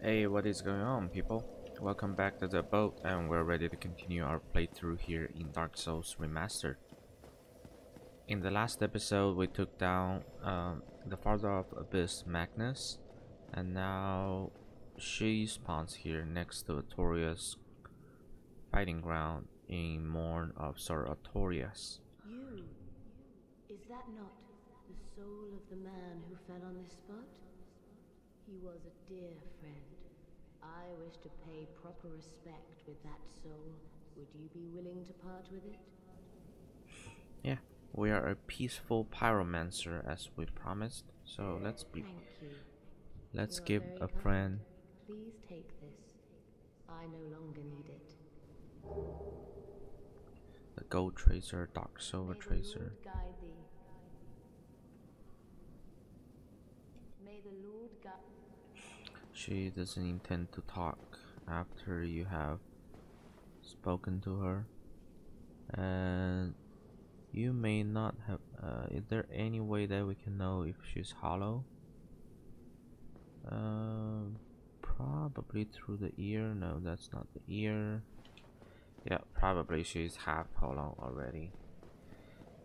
Hey, what is going on, people? Welcome back to the boat, and we're ready to continue our playthrough here in Dark Souls Remastered. In the last episode, we took down um, the Father of Abyss Magnus, and now she spawns here next to Artorias' fighting ground in Morn of Sir Artorias. You? Is that not the soul of the man who fell on this spot? He was a dear friend. I wish to pay proper respect with that soul. Would you be willing to part with it? Yeah, we are a peaceful pyromancer as we promised, so let's be. Thank you. Let's You give a kind. friend. Please take this. I no longer need it. The Gold Tracer, Dark Silver May the Tracer. Lord guide thee. May the Lord guide. She doesn't intend to talk after you have spoken to her. And you may not have. Uh, is there any way that we can know if she's hollow? Um, probably through the ear. No, that's not the ear. Yeah, probably she's half hollow already.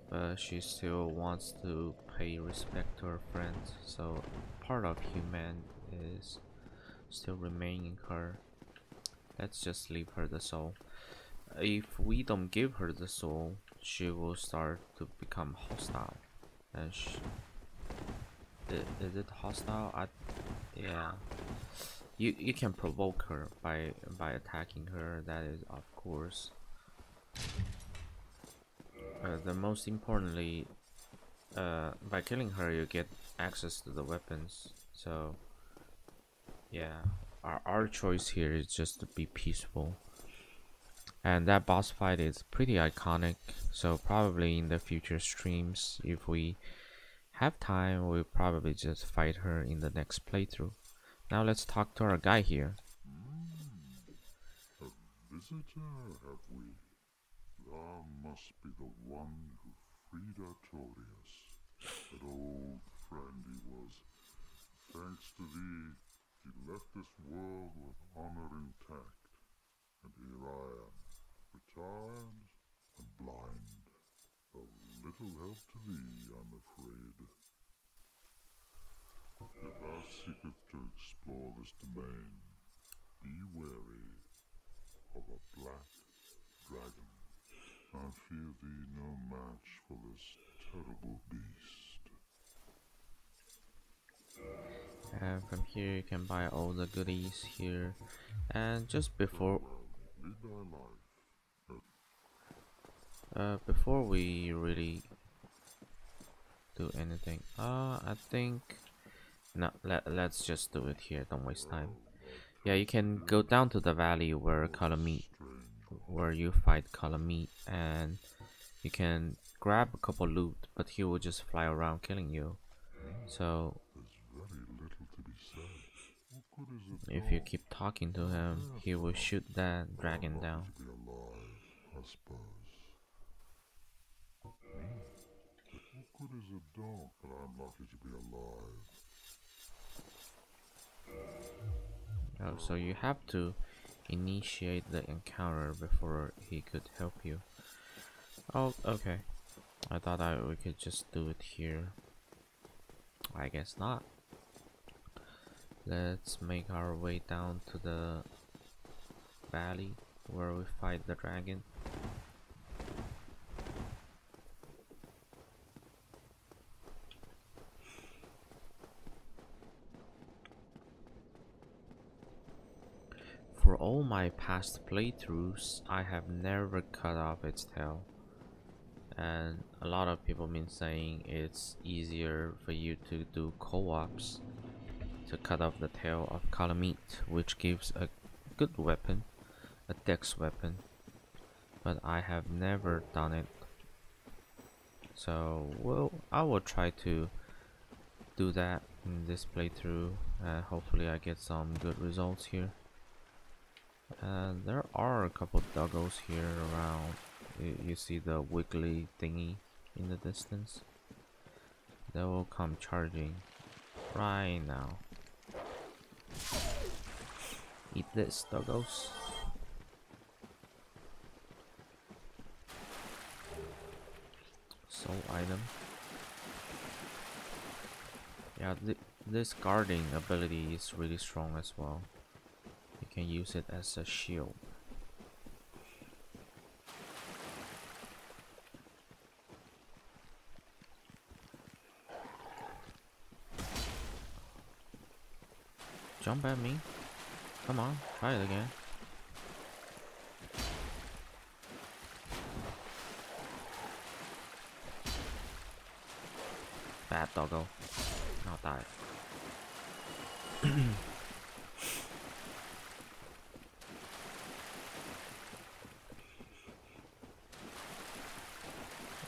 But she still wants to pay respect to her friends, so part of human is still remaining in her. Let's just leave her the soul. If we don't give her the soul, she will start to become hostile. And sh I- is it hostile? I, yeah. You you can provoke her by by attacking her. That is of course. Uh, the most importantly, uh, by killing her, you get access to the weapons. So, yeah, our our choice here is just to be peaceful. And that boss fight is pretty iconic. So probably in the future streams, if we have time, we'll probably just fight her in the next playthrough. Now let's talk to our guy here. A Visitor, have we? Thou must be the one who freed Artorias. That old friend he was. Thanks to thee, he left this world with honor intact. And here I am, retired and blind. Of little help to thee, I'm afraid. If thou seekest to explore this domain, be wary of a black dragon. I fear thee no match for this terrible And from here you can buy all the goodies here. And just before uh before we really do anything, uh I think no let let's just do it here, don't waste time. Yeah, you can go down to the valley where Kalameet where you fight Kalameet and you can grab a couple loot, but he will just fly around killing you. So There's very little to be said. What good is it if you keep talking to him, he will shoot that dragon down. is a dog that I'm lucky to be alive? Oh, so you have to initiate the encounter before he could help you. Oh, okay. I thought I we could just do it here. I guess not. Let's make our way down to the valley where we fight the dragon. For all my past playthroughs, I have never cut off its tail. And a lot of people been saying it's easier for you to do co-ops to cut off the tail of Kalameet, which gives a good weapon, a dex weapon. But I have never done it. So, well, I will try to do that in this playthrough and hopefully I get some good results here. And there are a couple doggos here around. You, you see the wiggly thingy in the distance. They will come charging right now. Eat this, doggos. Soul item. Yeah, th this guarding ability is really strong as well. You can use it as a shield. Jump at me. Come on, try it again. Bad doggo. Now die.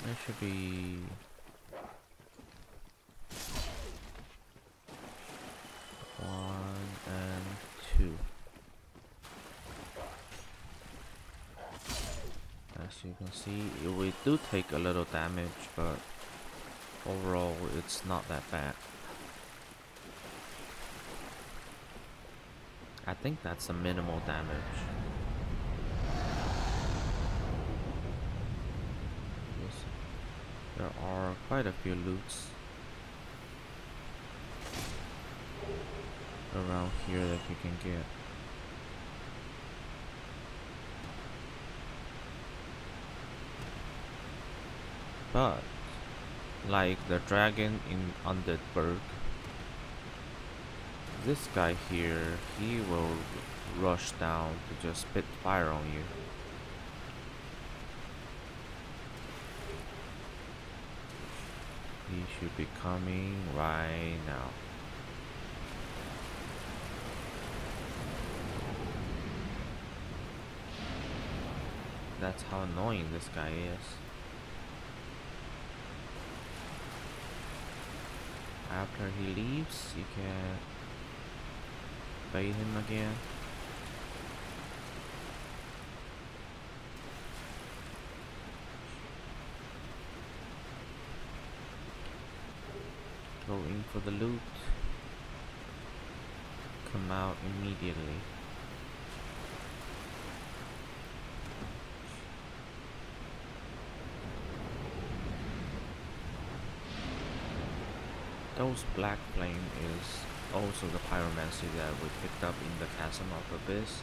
There should be one and two. As you can see, we take a little damage, but overall it's not that bad. I think that's a minimal damage. There are quite a few loots around here that you can get. But like the dragon in Undead Burg, this guy here, he will rush down to just spit fire on you. He should be coming right now. That's how annoying this guy is. After he leaves, you can bait him again. Go in for the loot. Come out immediately. Those black flame is also the pyromancy that we picked up in the chasm of abyss.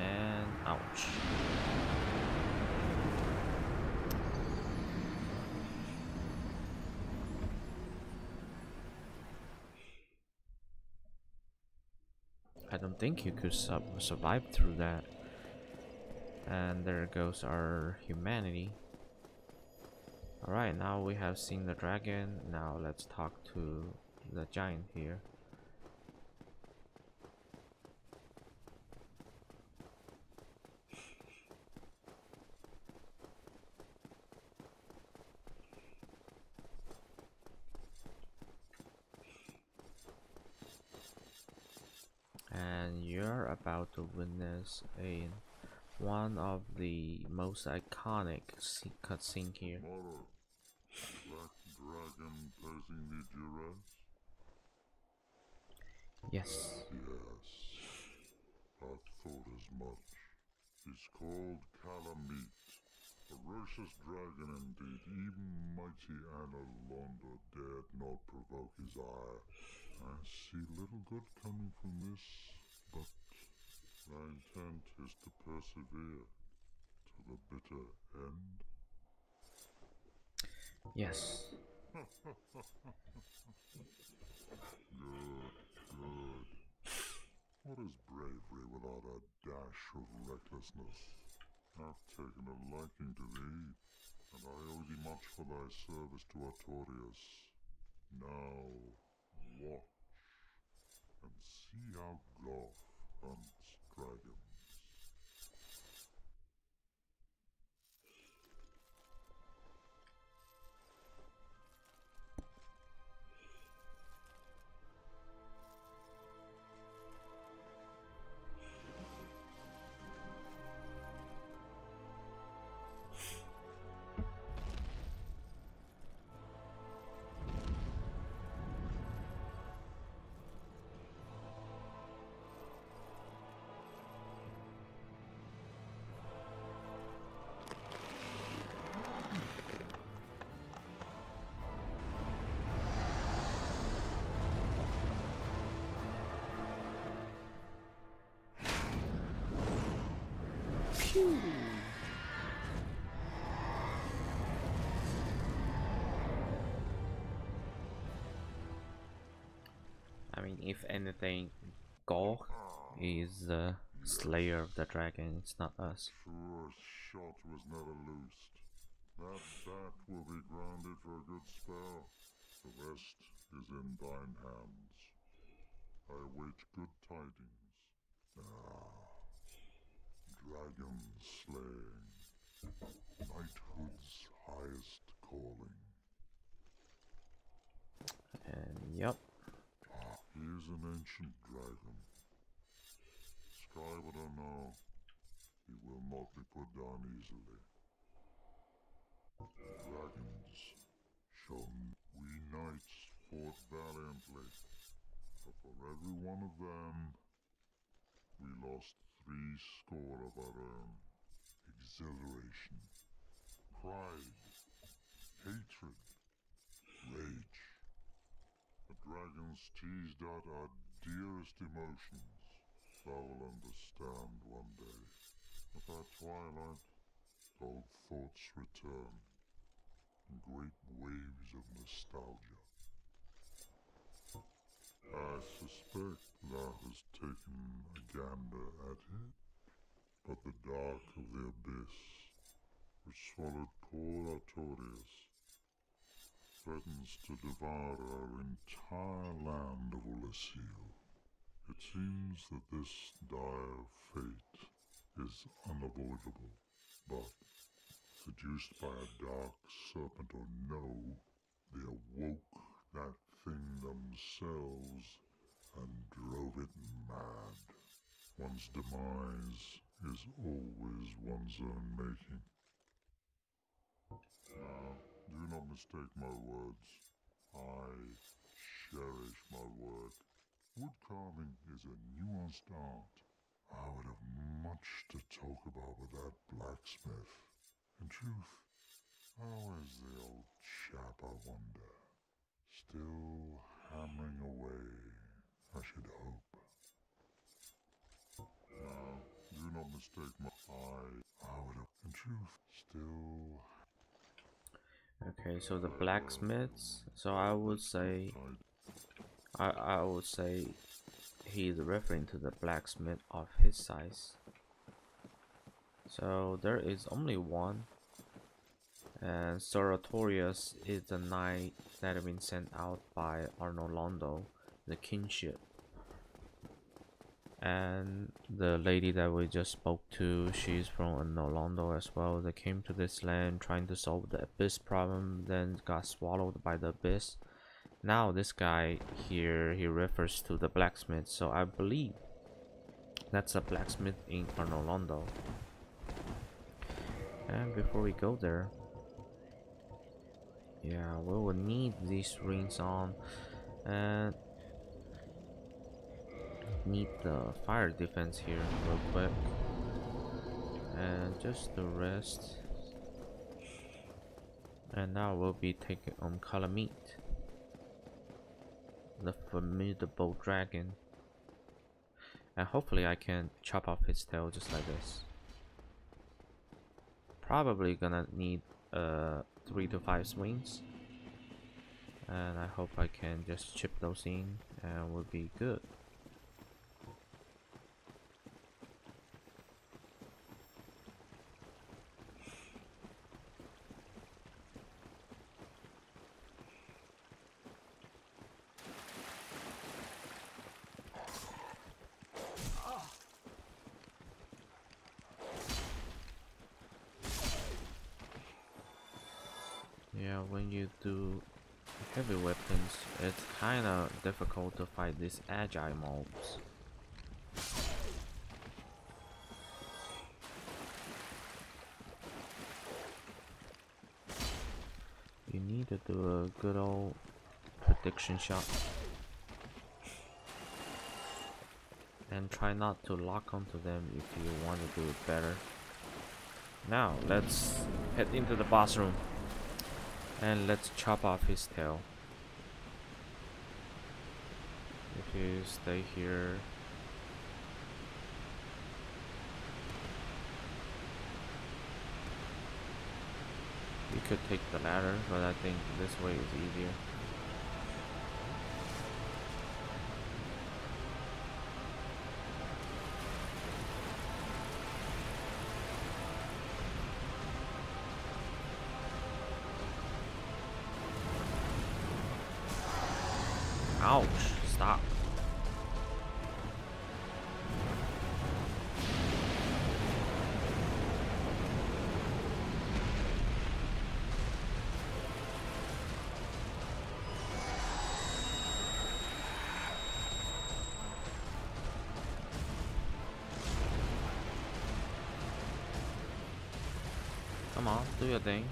And ouch. I don't think you could survive through that. And there goes our humanity. Alright, now we have seen the dragon. Now let's talk to the giant here. and you're about to witness a one of the most iconic cutscene here. Mara, Black Dragon the? Yes. Yes. I thought as much. He's called Kalameet. Ferocious dragon indeed. Even mighty Anor Londo dared not provoke his ire. I see little good coming from this, but my intent is to persevere to the bitter end. Yes. Good, good. What is bravery without a dash of recklessness? I've taken a liking to thee, and I owe thee much for thy service to Artorias. Now, I mean, if anything, Gorg is the slayer of the dragon, it's not us. Sure shot was never loosed. That bat will be grounded for a good spell. The rest is in thine hands. I await good tidings. Ah, dragon slaying. Knighthood's highest calling. And yep, ah, He is an ancient dragon. Scribe or no, he will not be put down easily. Dragons shone. We knights fought valiantly, but for every one of them, we lost three score of our own. Exhilaration, pride, hatred, rage. The dragons teased out our dearest emotions. Thou will understand one day. At that twilight, old thoughts return great waves of nostalgia. I suspect thou hast taken a gander at it, but the dark of the abyss, which swallowed poor Artorias, threatens to devour our entire land of Oolacile. It seems that this dire fate is unavoidable, but seduced by a dark serpent or no, they awoke that themselves and drove it mad. One's demise is always one's own making. Now, do not mistake my words. I cherish my work. Wood carving is a nuanced art. I would have much to talk about with that blacksmith. In truth, how is the old chap, I wonder? Still hammering away, I should hope. Now, do not mistake my I. I would have, in truth, still okay, so the blacksmiths, so I would say, I, I would say he's referring to the blacksmith of his size. So there is only one, and Soratorius is the knight that had been sent out by Anor Londo, the kingship. And the lady that we just spoke to, she's from Anor Londo as well. They came to this land trying to solve the abyss problem, then got swallowed by the abyss. Now this guy here, he refers to the blacksmith, so I believe that's a blacksmith in Anor Londo. And before we go there, yeah, we will need these rings on and need the fire defense here real quick. And just the rest. And now we'll be taking on Kalameet. The formidable dragon. And hopefully I can chop off his tail just like this. Probably gonna need uh, 3 to 5 swings. And I hope I can just chip those in and we'll be good. When you do heavy weapons, it's kinda difficult to fight these agile mobs. You need to do a good old prediction shot. And try not to lock onto them if you want to do it better. Now, let's head into the boss room and let's chop off his tail. If you stay here. You could take the ladder but I think this way is easier. Do your thing.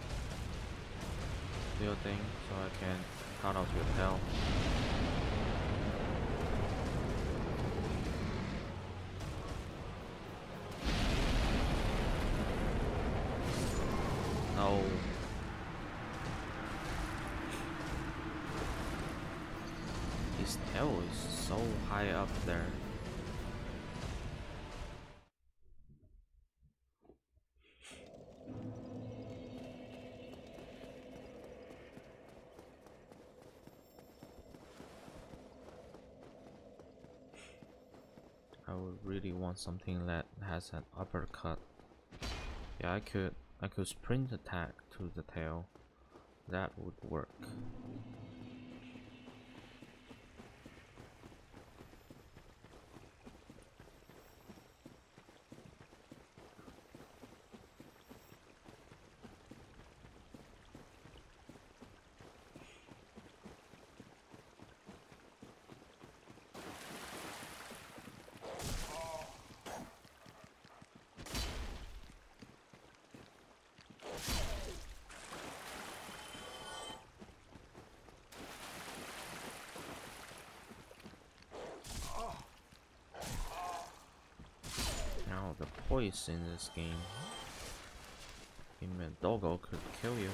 Do your thing so I can cut off your tail. No. His tail is so high up there. I would really want something that has an uppercut. Yeah, I could I could sprint attack to the tail. That would work. Poise in this game. Even a doggo could kill you.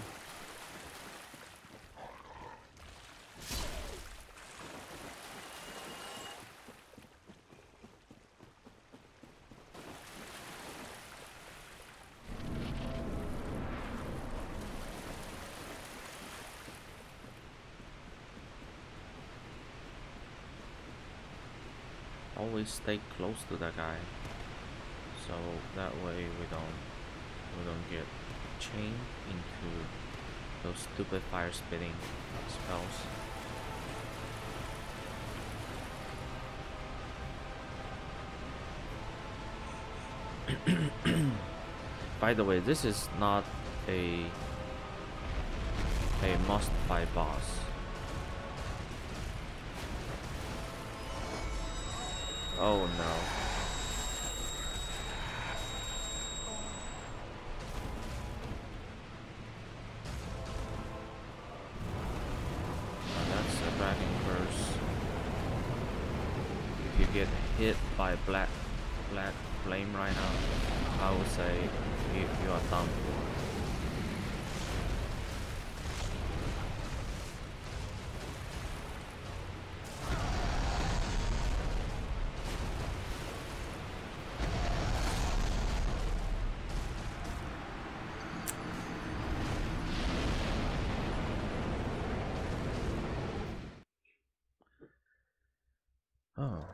Always stay close to that guy so that way we don't we don't get chained into those stupid fire spitting spells. By the way, this is not a a must buy boss. Oh no. By black black flame right now, I would say you, you are for. Oh.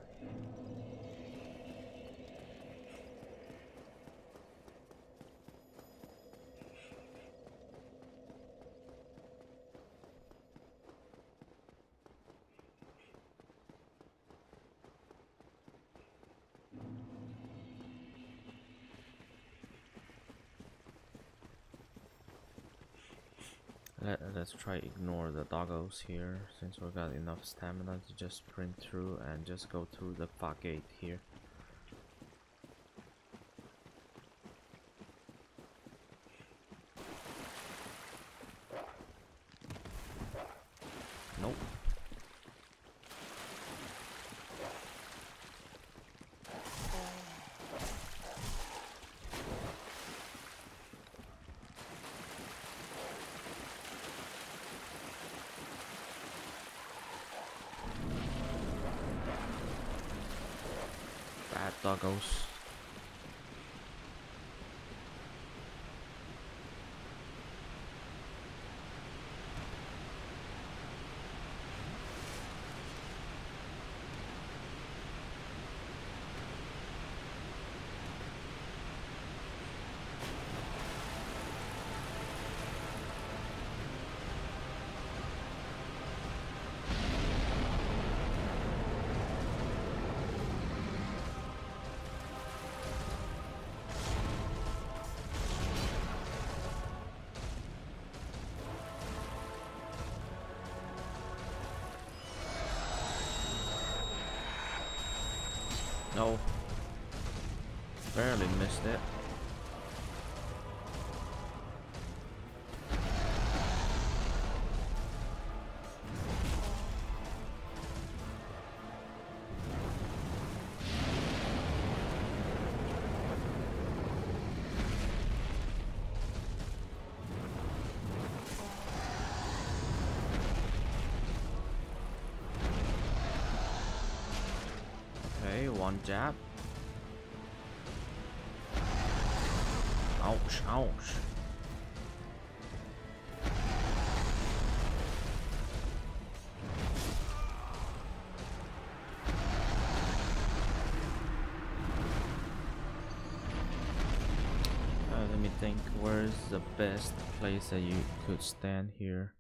Let, let's try ignore the doggos here since we got enough stamina to just sprint through and just go through the fog gate here. Nope. Bad doggos. One jab. Ouch, ouch. Uh, let me think, where's the best place that you could stand here?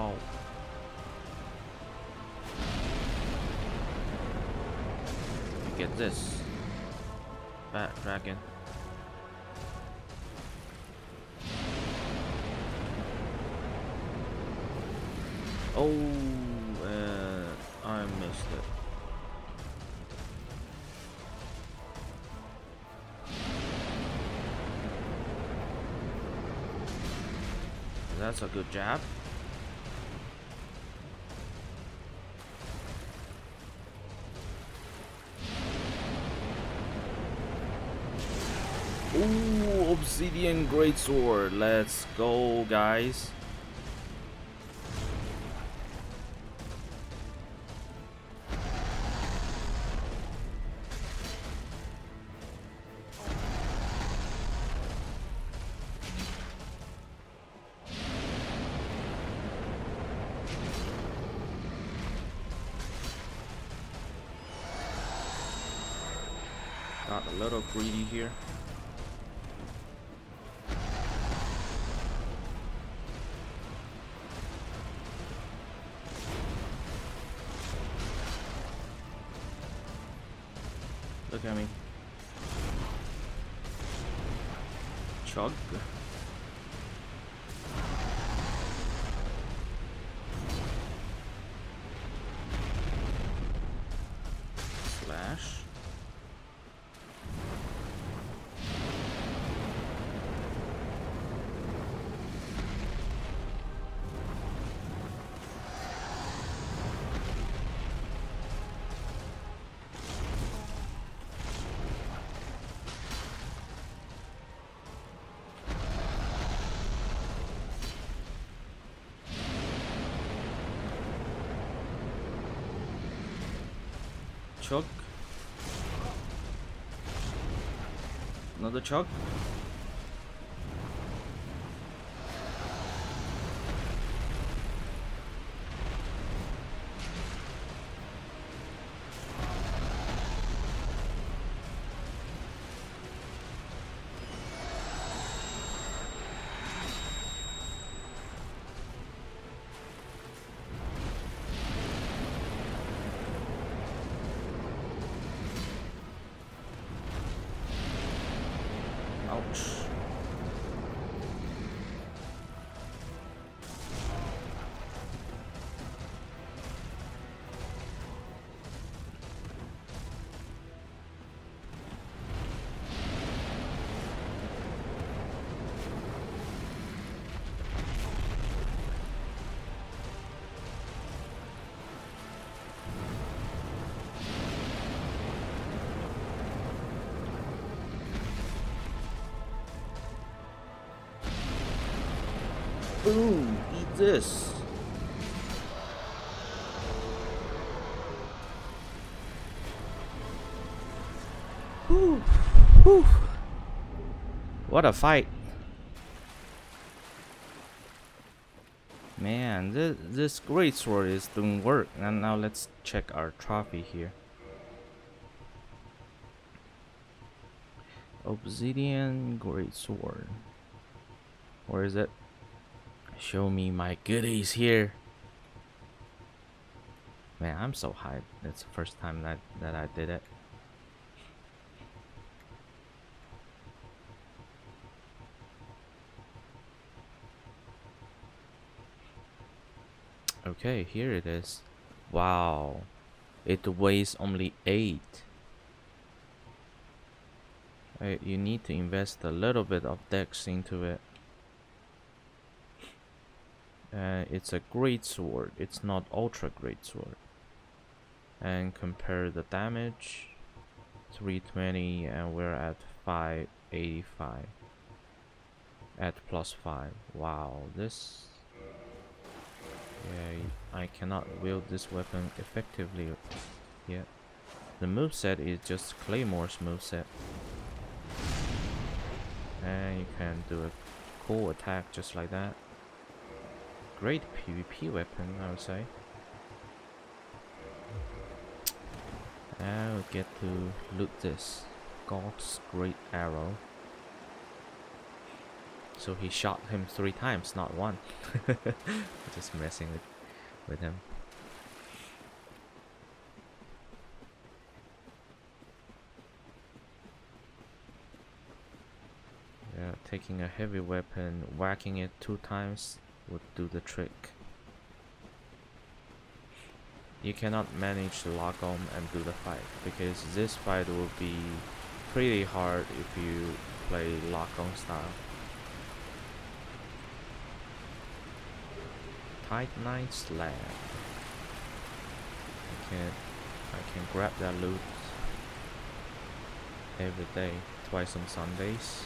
Oh. Get this. Bat dragon. Oh, uh, I missed it. That's a good jab. Ooh, Obsidian Greatsword. Let's go, guys. Chug. Another chug. Boom! Eat this! Whew. Whew. What a fight! Man, this, this great sword is doing work. And now let's check our trophy here. Obsidian great sword. Where is it? Show me my goodies here. Man, I'm so hyped. It's the first time that, that I did it. Okay, here it is. Wow. It weighs only 8. Uh, you need to invest a little bit of dex into it. Uh, it's a great sword. It's not ultra great sword. And compare the damage. 320 and we're at 585. At plus 5. Wow, this yeah, I cannot wield this weapon effectively yet. The moveset is just Claymore's moveset. And you can do a cool attack just like that. Great PvP weapon, I would say. I'll get to loot this. God's Great Arrow. So he shot him three times, not one. Just messing with, with him. Yeah, taking a heavy weapon, whacking it two times would do the trick. You cannot manage to lock on and do the fight because this fight will be pretty hard if you play lock on style. Titanite slab. I can I can grab that loot every day, twice on Sundays.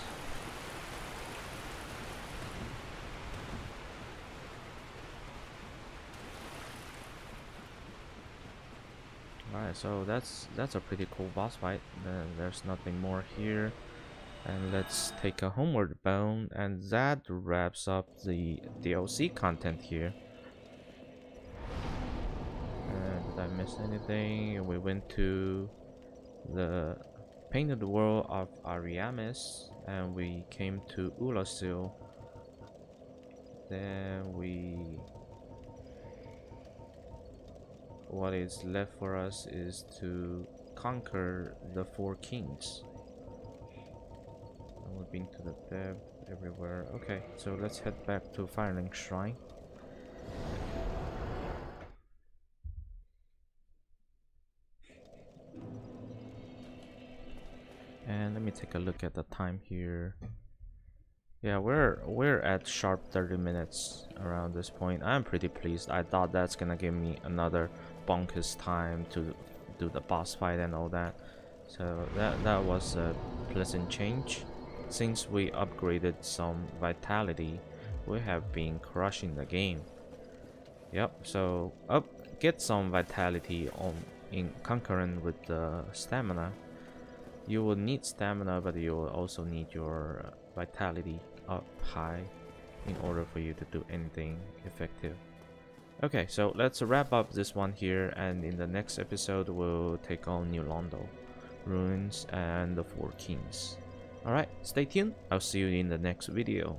So that's that's a pretty cool boss fight. Uh, there's nothing more here. And let's take a homeward bound and that wraps up the DLC content here. Did I miss anything? We went to the painted world of Ariamis and we came to Oolacile. Then we what is left for us is to conquer the four kings. We've been to the depth everywhere. Okay, so let's head back to Firelink Shrine. And let me take a look at the time here. Yeah, we're we're at sharp 30 minutes around this point. I'm pretty pleased. I thought that's gonna give me another bonkers time to do the boss fight and all that. So that that was a pleasant change. Since we upgraded some vitality, we have been crushing the game. Yep, so up get some vitality on in concurrent with the stamina you will need stamina, but you will also need your vitality up high in order for you to do anything effective. Okay, so let's wrap up this one here, and in the next episode, we'll take on New Londo, Ruins, and the Four Kings. Alright, stay tuned. I'll see you in the next video.